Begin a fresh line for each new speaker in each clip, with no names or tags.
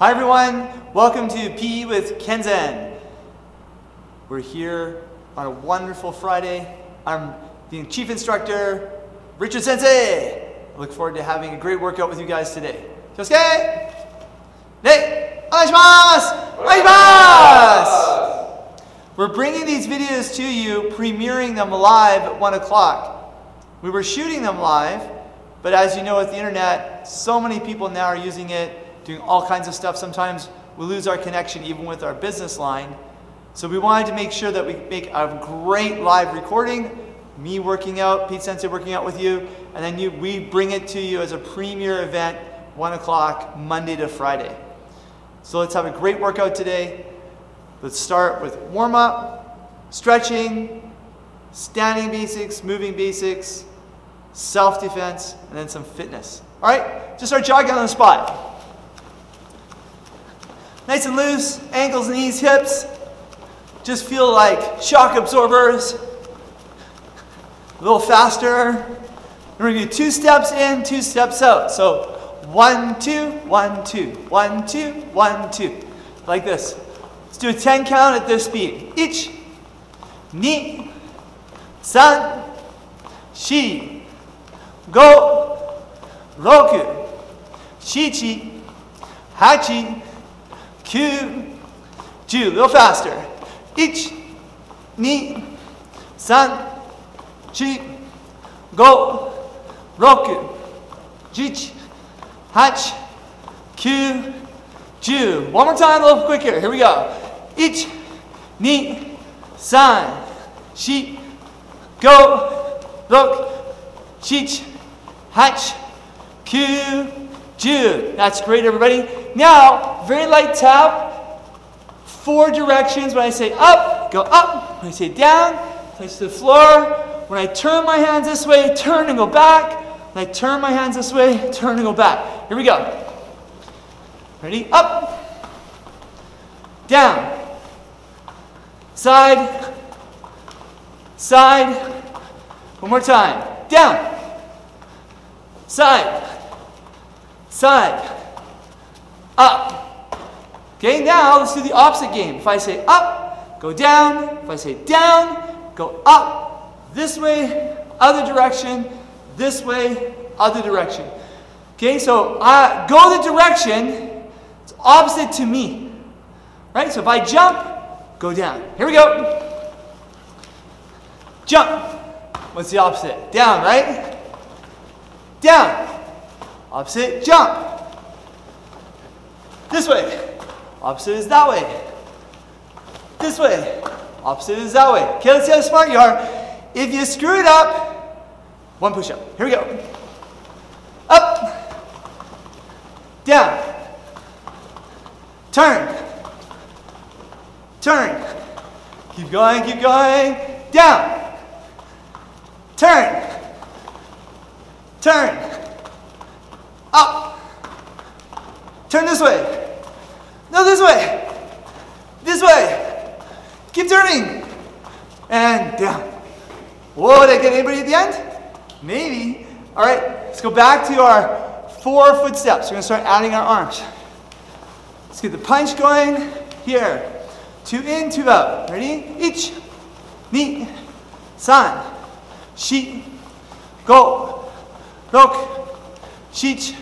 Hi everyone, welcome to PE with Kenzen. We're here on a wonderful Friday. I'm the chief instructor, Richard Sensei. I look forward to having a great workout with you guys today. Oneshimasu! Oneshimasu! We're bringing these videos to you, premiering them live at 1 o'clock. We were shooting them live, but as you know with the internet, so many people now are using it, doing all kinds of stuff. Sometimes we lose our connection even with our business line. So we wanted to make sure that we make a great live recording, me working out, Pete Sensei working out with you, and then you, we bring it to you as a premier event, 1 o'clock, Monday to Friday. So let's have a great workout today. Let's start with warm up, stretching, standing basics, moving basics, self defense, and then some fitness. All right, just start jogging on the spot. Nice and loose, ankles, knees, hips. Just feel like shock absorbers. A little faster. We're gonna do two steps in, two steps out. So one, two, one, two, one, two, one, two. Like this. Let's do a 10 count at this speed. Ich, ni, san, shi, go, roku, shichi, hachi, kyu, ju. A little faster. Ich, ni, san, shi, go, roku, shichi, hach, kyu, ju. One more time, a little quicker. Here we go. Ich, ni, san, shi, go, rok, chich, hach, kyu, ju. That's great, everybody. Now, very light tap. Four directions. When I say up, go up. When I say down, touch the floor. When I turn my hands this way, turn and go back. When I turn my hands this way, turn and go back. Here we go. Ready? Up. Down. Side. Side. One more time. Down. Side. Side. Up. Okay, now let's do the opposite game. If I say up, go down. If I say down, go up. This way, other direction. This way, other direction. Okay, so uh, go the direction, it's opposite to me. Right? So if I jump, go down. Here we go. Jump. What's the opposite? Down, right? Down. Opposite, jump. This way. Opposite is that way. This way. Opposite is that way. Okay, let's see how smart you are. If you screw it up, one push up. Here we go. Up. Down. Turn. Turn. Keep going, keep going. Down. Turn. Turn. Up. Turn this way. No, this way. This way. Keep turning. And down. Whoa, did I get anybody at the end? Maybe. All right, let's go back to our four footsteps. We're gonna start adding our arms. Let's get the punch going. Here. Two in, two out. Ready? Ich, ni, san, shi, go, rok, shich,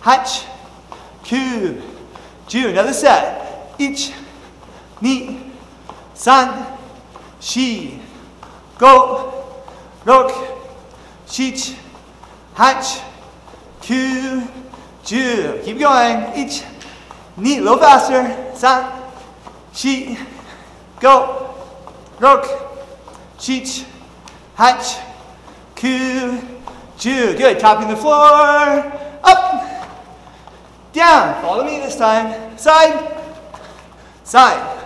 hach, kyu, ju. Another set. Ich, ni, san, shi, go, rok, shich, hach, kyu, ju. Keep going. Ich, ni, a little faster. San, shi, go, rok, shich, hach, kyu, ju. Good. Tapping the floor. Down. Follow me this time. Side, side.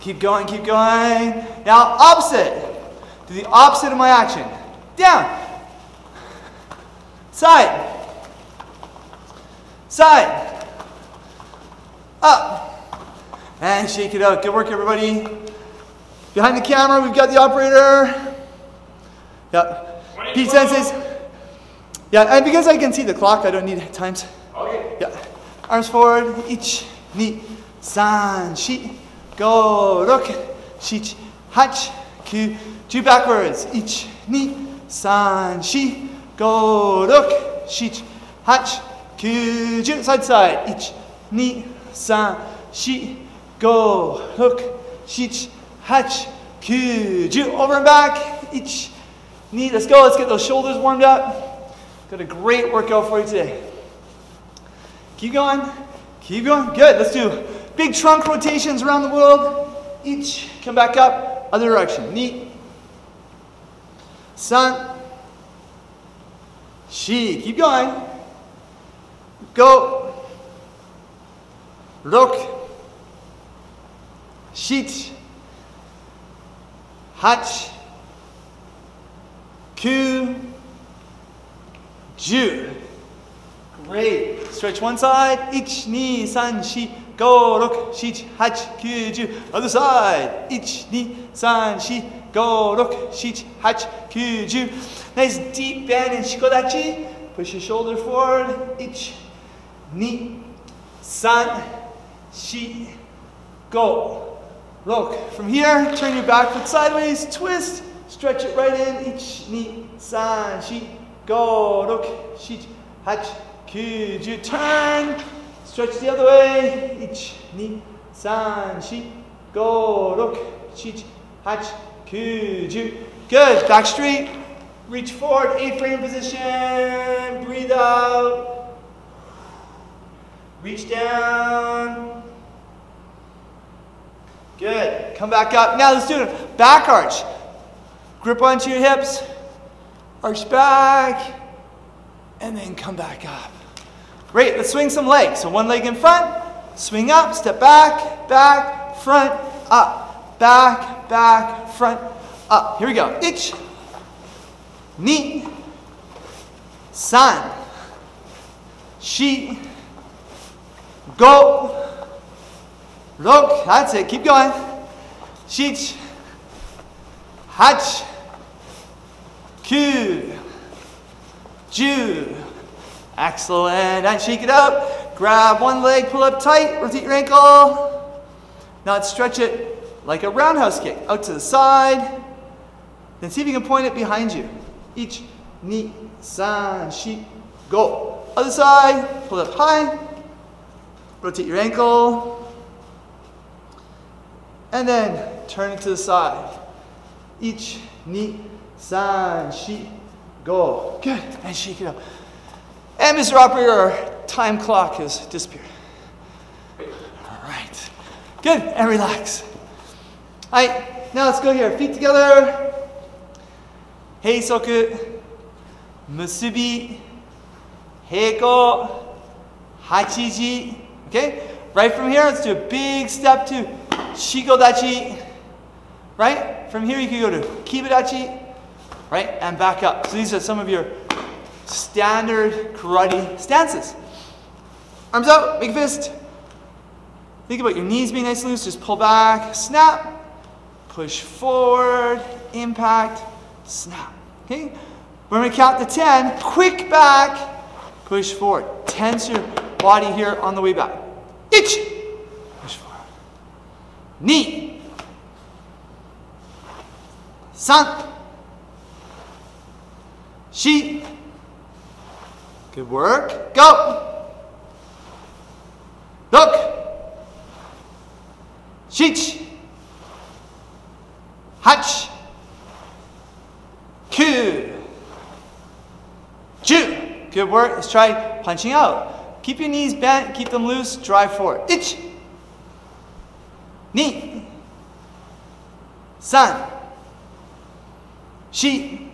Keep going, keep going. Now opposite. Do the opposite of my action. Down. Side. Side. Up. And shake it out. Good work, everybody. Behind the camera, we've got the operator. Yeah. Pete Sensei's. Yeah, and because I can see the clock, I don't need times.
Okay.
Yeah. Arms forward. Ich, ni, san, shi. Go, look. Shich, hach, ku. Two backwards. Ich, ni, san, shi. Go, look. Shich, hach, ku. Ju. Side side. Ich, ni, san, shi. Go, look. Shich, hach, ku. Ju. Over and back. Ich, ni. Let's go. Let's get those shoulders warmed up. Got a great workout for you today. Keep going. Keep going. Good. Let's do big trunk rotations around the world. Each. Come back up. Other direction. Knee. Sun. She. Keep going. Go. Look. Sheet. Hatch. Ku. Ju. Great. Stretch one side. Ich, ni, san, shi, go, rok, shich, hach, kyu, ju. Other side. Ich, ni, san, shi, go, rok, shich, hach, kyu, ju. Nice deep bend in shikodachi. Push your shoulder forward. Ich, ni, san, shi, go. Rok. From here, turn your back foot sideways, twist, stretch it right in. Ich, ni, san, shi, go, rok, shich, hach, Could you turn? Stretch the other way. Ich, ni, san, shi, go, rok, chich, hach, could you? Good. Back straight. Reach forward. A-frame position. Breathe out. Reach down. Good. Come back up. Now let's do it. Back arch. Grip onto your hips. Arch back. And then come back up. Great, let's swing some legs. So one leg in front, swing up, step back, back, front, up, back, back, front, up. Here we go. Ich, ni, san, shi, go, look. That's it. Keep going. Shich, hach, ku, ju. Excellent. And shake it out. Grab one leg, pull up tight, rotate your ankle. Now let's stretch it like a roundhouse kick. Out to the side. Then see if you can point it behind you. Ich, ni, san, shi, go. Other side, pull up high. Rotate your ankle. And then turn it to the side. Ich, ni, san, shi, go. Good. And shake it out. And Mr. Operator, our time clock has disappeared. All right. Good. And relax. All right. Now let's go here. Feet together. Heisoku. Musubi. Heiko. Hachiji. Okay? Right from here, let's do a big step to Shikodachi. Right? From here, you can go to Kibadachi. Right? And back up. So these are some of your standard karate stances. Arms out, make a fist. Think about your knees being nice and loose. Just pull back, snap, push forward, impact, snap. Okay? We're to count to 10. Quick back, push forward. Tense your body here on the way back. Ich. Push forward. Knee. San. Shi. Good work. Go. Look. Shich. Hach. Ku. Ju. Good work. Let's try punching out. Keep your knees bent, keep them loose, drive forward. Ich. Ni. San. Shi.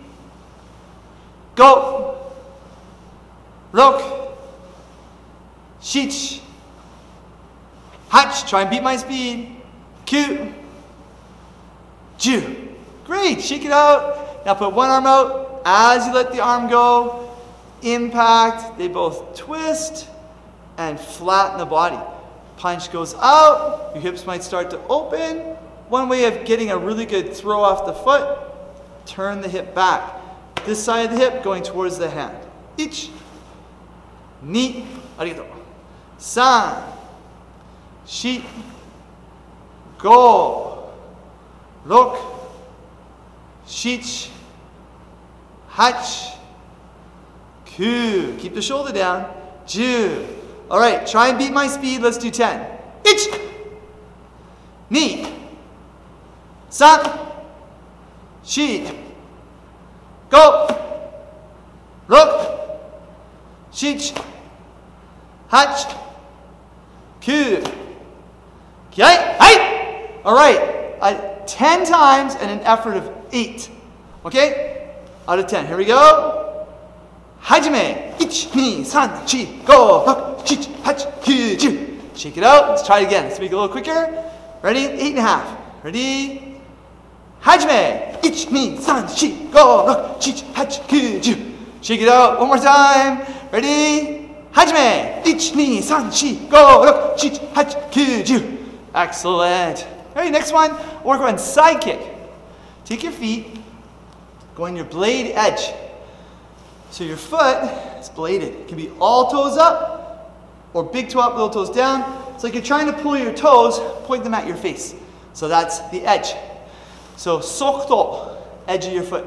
Go. Look. Shich. Hatch. Try and beat my speed. Q. Ju. Great. Shake it out. Now put one arm out. As you let the arm go, impact. They both twist and flatten the body. Punch goes out. Your hips might start to open. One way of getting a really good throw off the foot, turn the hip back. This side of the hip going towards the hand. Each. Ni. Arigato. 三、四、五、六、七、八、nine. Keep the shoulder down. 10. All right, try and beat my speed. Let's do 10. Ich. Ni. San. Shi. Go. Rok. Shich. Hach. Ku. Kyai. Hai. All right, uh, 10 times and an effort of 8. Okay? Out of 10. Here we go. Hajime. 1, 2, 3, 4, 5, 6, 7, 8, 9, 10. Shake it out. Let's try it again. Let's make it a little quicker. Ready? Eight and a half. Ready? Hajime. 1, 2, 3, 4, 5, 6, 7, 8, 9, Shake it out. One more time. Ready? Hajime. 1, 2, 3, 4, 5, 6, 7, 8, 9, Excellent. All right, next one. Work on side kick. Take your feet, go on your blade edge. So your foot is bladed. It can be all toes up or big toe up, little toes down. It's like you're trying to pull your toes, point them at your face. So that's the edge. So sokto, edge of your foot.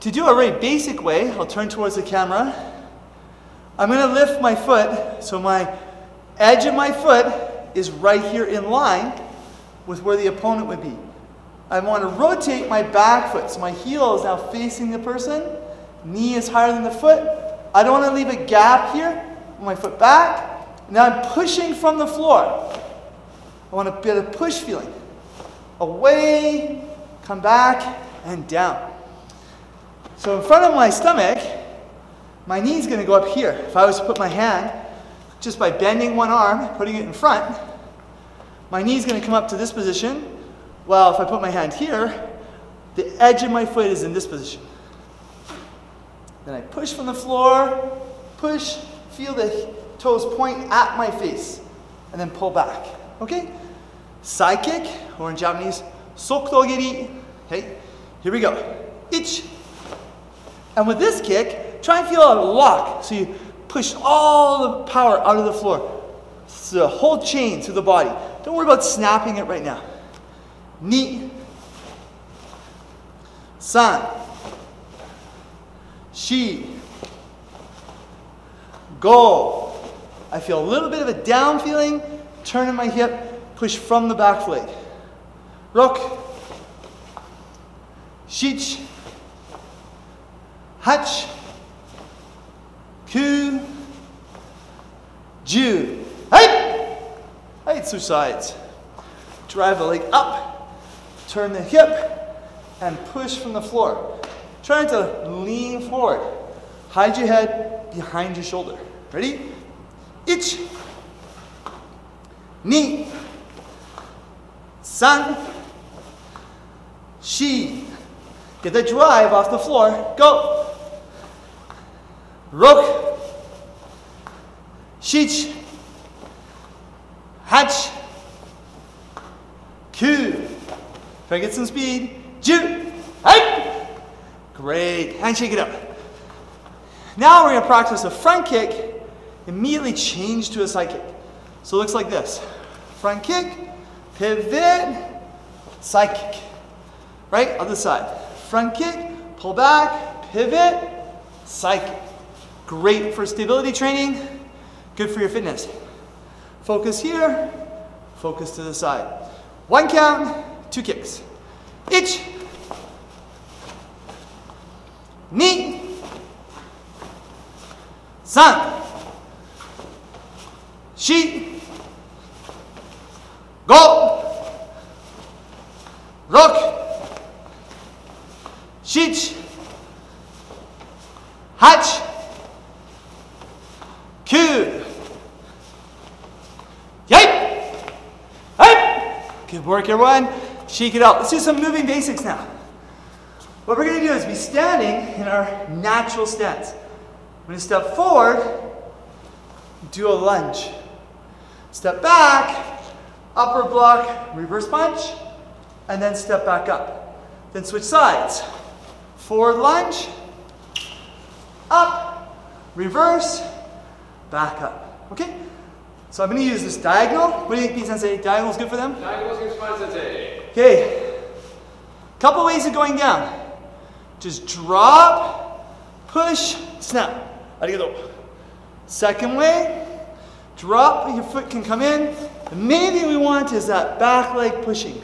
To do a very basic way, I'll turn towards the camera. I'm going to lift my foot so my edge of my foot is right here in line with where the opponent would be. I want to rotate my back foot. So my heel is now facing the person. Knee is higher than the foot. I don't want to leave a gap here. My foot back. Now I'm pushing from the floor. I want a bit of push feeling. Away, come back, and down. So in front of my stomach, my knee is going to go up here. If I was to put my hand, just by bending one arm, putting it in front, my knee is going to come up to this position. Well, if I put my hand here, the edge of my foot is in this position. Then I push from the floor, push, feel the toes point at my face, and then pull back. Okay? Side kick, or in Japanese, sokutogeri. Okay? Here we go. Ich. And with this kick, Try and feel a lock. So you push all the power out of the floor. It's the whole chain through the body. Don't worry about snapping it right now. Ni. San. Shi. Go. I feel a little bit of a down feeling. Turn in my hip. Push from the back leg. Rock. Shich. Hatch. Two, two. Hey! Hey, two sides. Drive the leg up, turn the hip, and push from the floor. Trying to lean forward. Hide your head behind your shoulder. Ready? Ich. Ni. San. She. Get the drive off the floor. Go. Rok. Shich. Hach. Ku. Try to get some speed. Ju. Hey. Great. And shake it up. Now we're going to practice a front kick. Immediately change to a side kick. So it looks like this. Front kick, pivot, side kick. Right? Other side. Front kick, pull back, pivot, side kick. Great for stability training. Good for your fitness. Focus here, focus to the side. One count, two kicks. Ich. Ni. San. Shi. Go. Rok. Shich. Hach. Ku. Work, everyone. Shake it out. Let's do some moving basics now. What we're going to do is be standing in our natural stance. I'm to step forward, do a lunge. Step back, upper block, reverse punch, and then step back up. Then switch sides. Forward lunge, up, reverse, back up. Okay? So I'm going to use this diagonal. What do you think, Pete Sensei? Diagonal is good for them?
Diagonal seems fine, Sensei.
Okay. Couple ways of going down. Just drop, push, snap. Arigato. Second way, drop, your foot can come in. The main thing we want is that back leg pushing.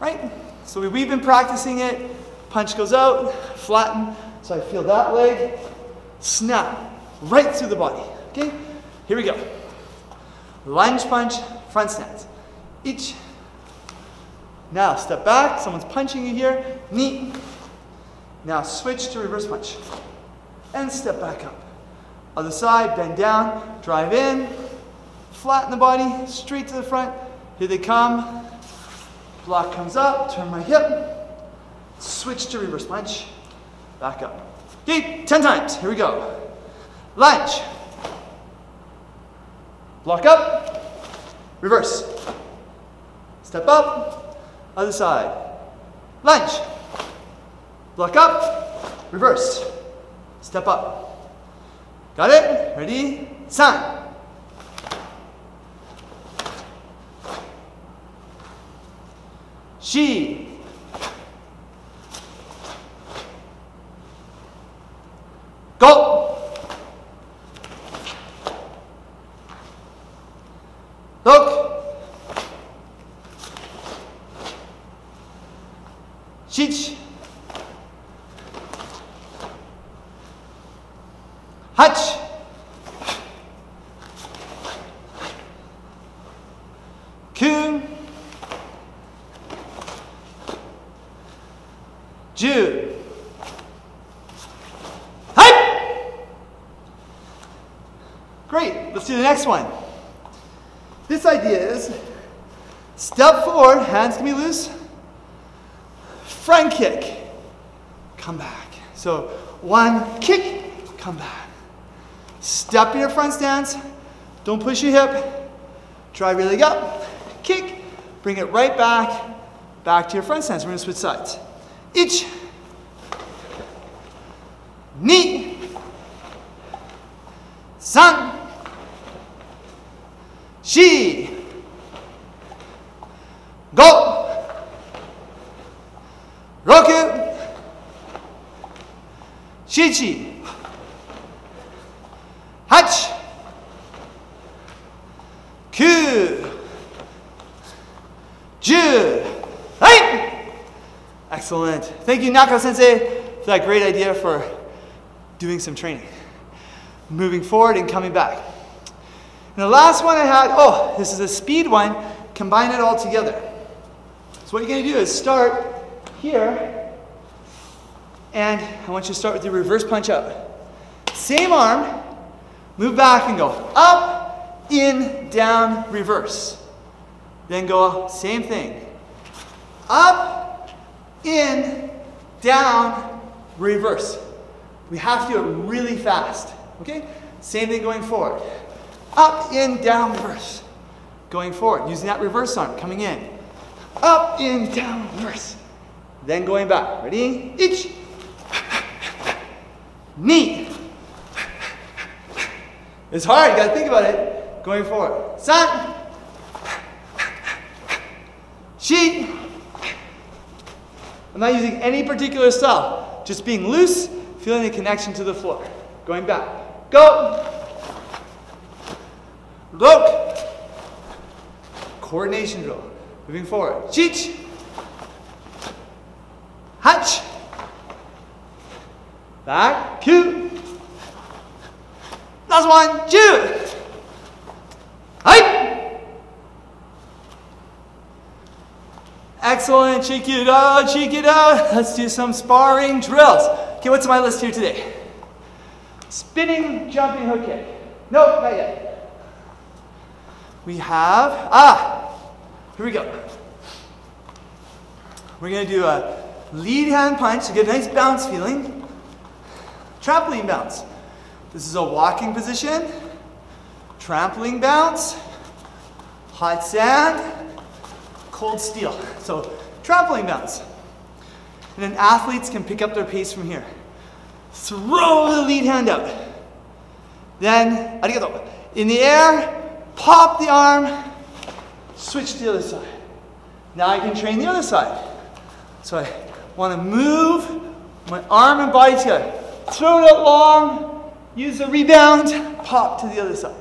Right? So we've been practicing it. Punch goes out, flatten. So I feel that leg, snap, right through the body. Okay? Here we go. Lunge punch, front stance. Each. Now step back, someone's punching you here. Knee. Now switch to reverse punch. And step back up. Other side, bend down, drive in, flatten the body, straight to the front. Here they come. Block comes up, turn my hip, switch to reverse punch, back up. Okay, 10 times. Here we go. Lunge. Block up, reverse. Step up, other side. Lunge. Block up, reverse. Step up. Got it? Ready? San. She. Go. Look. Shich. Hutch. Ku. Ju. Hype! Great, let's do the next one. This idea is step forward, hands can be loose, front kick, come back. So one kick, come back. Step in your front stance, don't push your hip, drive your leg up, kick, bring it right back, back to your front stance. We're gonna switch sides. Ich, ni, san, shi, go, roku, shichi, hach, ku, ju, right? Excellent. Thank you, Naka Sensei, for that great idea for doing some training. Moving forward and coming back. And the last one I had, oh, this is a speed one, combine it all together. So what you're going to do is start here, and I want you to start with your reverse punch up. Same arm, move back and go up, in, down, reverse. Then go, same thing. Up, in, down, reverse. We have to do it really fast. Okay? Same thing going forward. Up, in, down, reverse. Going forward, using that reverse arm, coming in. Up, in, down, reverse. Then going back. Ready? Each. Knee. It's hard, you gotta think about it. Going forward. San. Shi. I'm not using any particular style, just being loose, feeling the connection to the floor. Going back. Go. Look. Coordination drill. Moving forward. Chich. Hutch. Back. Cue. Last one. Chew. Hype. Excellent. Check it out. Check it out. Let's do some sparring drills. Okay, what's on my list here today? Spinning, jumping hook kick. Nope, not yet. We have, ah, here we go. We're gonna do a lead hand punch to get a nice bounce feeling. Trampoline bounce. This is a walking position. Trampoline bounce. Hot sand. Cold steel. So trampoline bounce. And then athletes can pick up their pace from here. Throw the lead hand out. Then, arigato. In the air, pop the arm, switch to the other side. Now I can train the other side. So I want to move my arm and body together. Throw it out long, use the rebound, pop to the other side.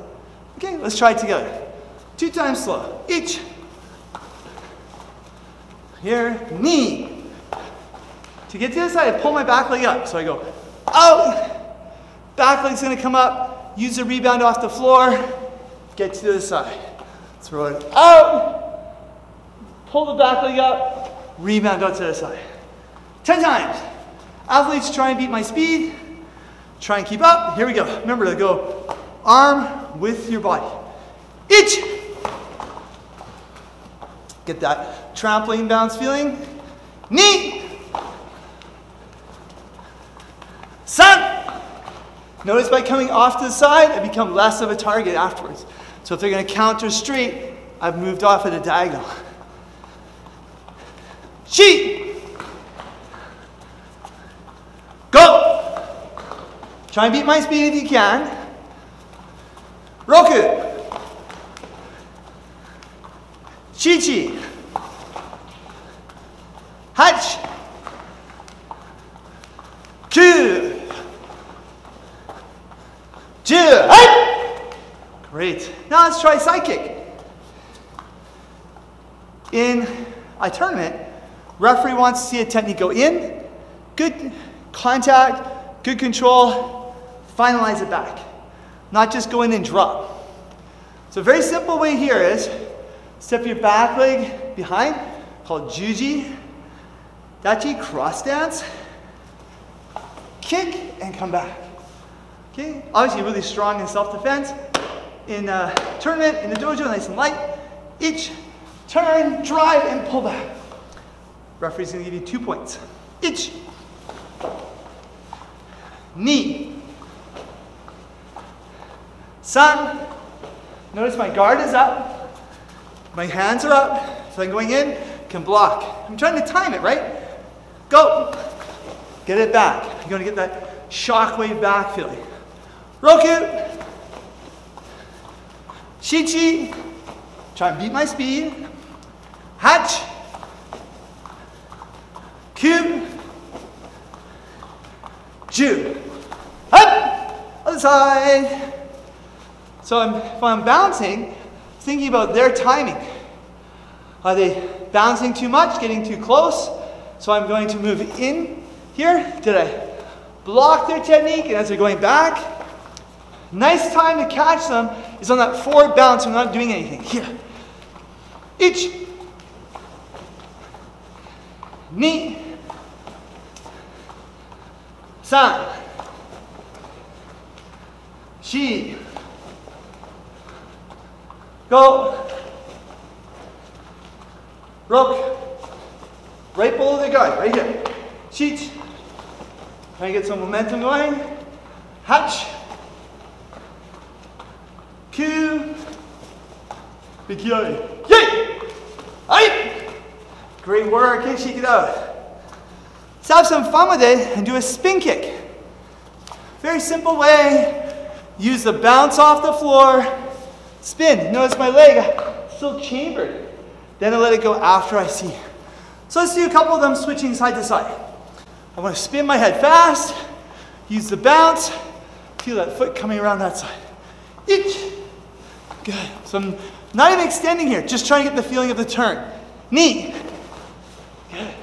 Okay, let's try it together. Two times slow, each. Here, knee. To get to the other side, I pull my back leg up. So I go out, back leg's gonna come up, use the rebound off the floor, get to the other side. Throw it out, um, pull the back leg up, rebound out to the side. 10 times. Athletes try and beat my speed, try and keep up. Here we go. Remember to go arm with your body. Each. Get that trampoline bounce feeling. Knee. Sun. Notice by coming off to the side, I become less of a target afterwards. So if they're going to counter street, I've moved off at a diagonal. Cheat. Go! Try and beat my speed if you can. Roku! Chi-Chi! Hatch! Q! 10 Great. Now let's try kick. In a tournament, referee wants to see a technique go in, good contact, good control, finalize it back. Not just go in and drop. So a very simple way here is step your back leg behind, called Juji, Dachi, cross stance, kick, and come back. Okay, obviously really strong in self-defense. In a tournament, in the dojo, nice and light. Each turn, drive, and pull back. Referee's gonna give you two points. Each. Knee. Sun. Notice my guard is up. My hands are up. So I'm going in, can block. I'm trying to time it, right? Go. Get it back. You're gonna get that shockwave back feeling. Roku. Shichi. Try and beat my speed. Hatch. Cube. ju. Up. Other side. So I'm, if I'm bouncing, thinking about their timing. Are they bouncing too much, getting too close? So I'm going to move in here. Did I block their technique? And as they're going back, nice time to catch them is on that forward bounce. I'm not doing anything. Here. Each. Knee. San. She. Go. Rook. Right below the guy, right here. Sheet. Try and get some momentum going. Hatch. Q. Big yay. Yay! Aye! Great work. Okay, shake it out. Let's have some fun with it and do a spin kick. Very simple way. Use the bounce off the floor. Spin. Notice my leg still chambered. Then I let it go after I see. So let's do a couple of them switching side to side. I want to spin my head fast. Use the bounce. Feel that foot coming around that side. Good. So I'm not even extending here, just trying to get the feeling of the turn. Knee. Good.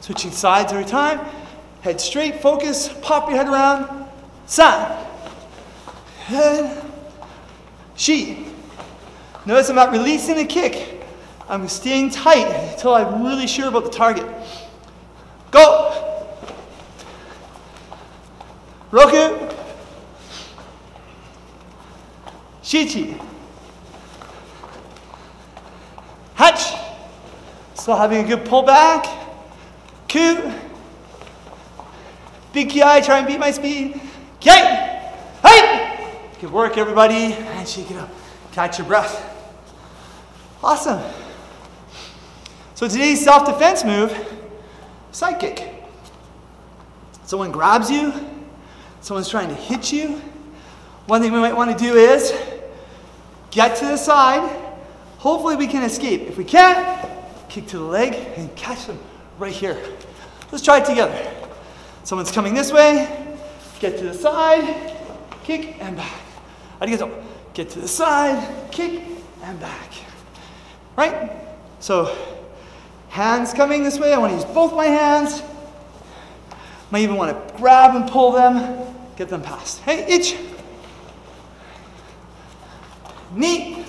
Switching sides every time. Head straight, focus, pop your head around. Side. Head. She. Notice I'm not releasing the kick. I'm staying tight until I'm really sure about the target. Go. Roku. Shichi. Hatch. Still having a good pull back. Ku. Big ki, try and beat my speed. Kiai. Hey! Good work, everybody. And shake it up. Catch your breath. Awesome. So today's self-defense move, side kick. Someone grabs you, someone's trying to hit you. One thing we might want to do is get to the side. Hopefully we can escape. If we can't, kick to the leg and catch them right here. Let's try it together. Someone's coming this way, get to the side, kick and back. Arigato. Get to the side, kick and back. Right? So, hands coming this way. I want to use both my hands. Might even want to grab and pull them, get them past. Hey, itch. Ni.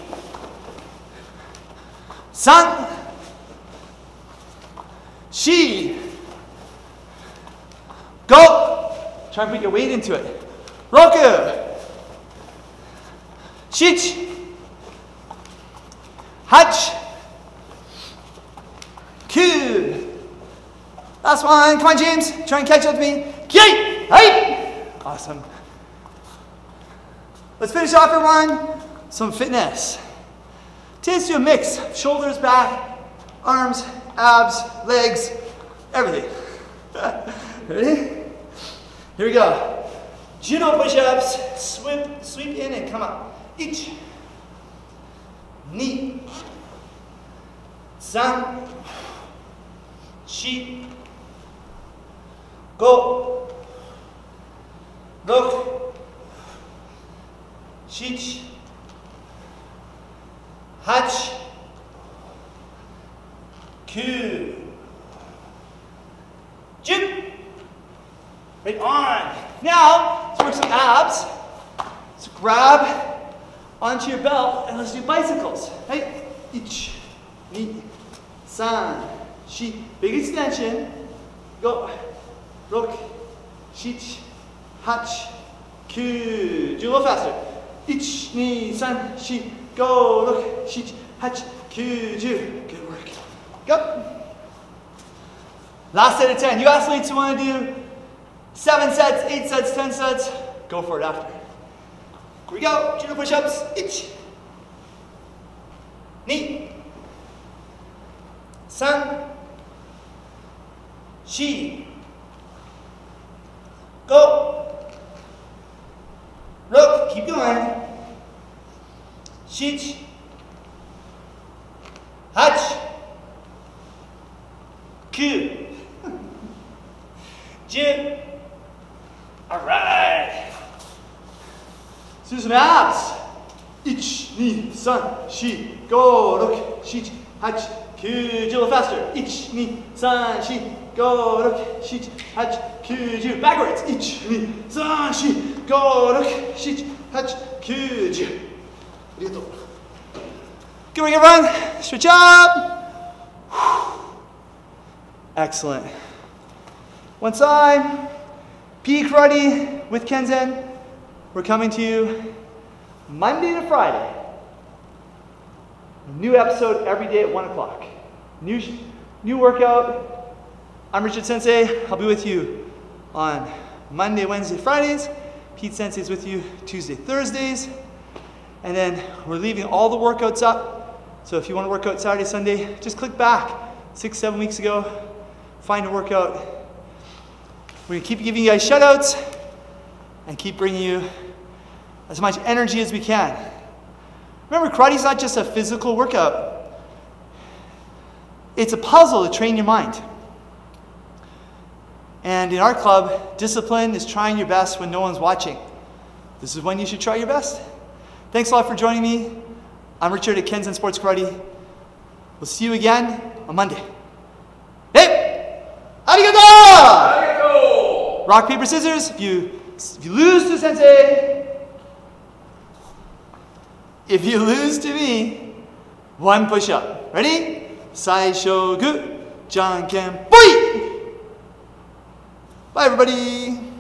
San. Shi. Go. Try and put your weight into it. Roku. Shich. Hach. Ku. Last one. Come on, James. Try and catch up to me. Yay! Hey! Awesome. Let's finish off everyone some fitness. Today's do a mix, shoulders, back, arms, abs, legs, everything. Ready? Here we go. Judo push-ups, sweep, sweep in and come up. Each, knee, san, chi, go, look, chich, 8 9 Right on. Now, let's work some abs. So grab onto your belt and let's do bicycles. Right? Ich, ni, san, shi. Big extension. Go. Rock, shich, hach, ku. Do a little faster. Ich, ni, san, shi. Go. look, shich, hach. Good work. Go. Last set of 10. You athletes who want to do seven sets, eight sets, 10 sets, go for it after. Here we go. Judo push-ups. Ich. Ni. San. Shi. Go. Look. Keep going. Shich. Hach. Ku. Jin. All right. Some abs. Ich, ni, san, shi, go, rok, shich, hach, ku, do a little faster. Ich, ni, san, shi, go, rok, shich, hach, ku, ju. Backwards. Ich, ni, san, shi, go, rok, shich, hach, ku, Good work, everyone. Switch up. Excellent. One side. PE Karate with Kenzen. We're coming to you Monday to Friday. New episode every day at 1 o'clock. New, new workout. I'm Richard Sensei. I'll be with you on Monday, Wednesday, Fridays. Pete Sensei's with you Tuesday, Thursdays. And then we're leaving all the workouts up. So if you want to work out Saturday, Sunday, just click back six, seven weeks ago, find a workout. We're going to keep giving you guys shout outs and keep bringing you as much energy as we can. Remember, karate is not just a physical workout, it's a puzzle to train your mind. And in our club, discipline is trying your best when no one's watching. This is when you should try your best. Thanks a lot for joining me. I'm Richard at Kenzen Sports Karate. We'll see you again on Monday. Hey!
Arigato!
Rock, paper, scissors. If you, if you lose to Sensei, if you lose to me, one push up. Ready? Sai Shogu, Janken, boy! Bye, everybody.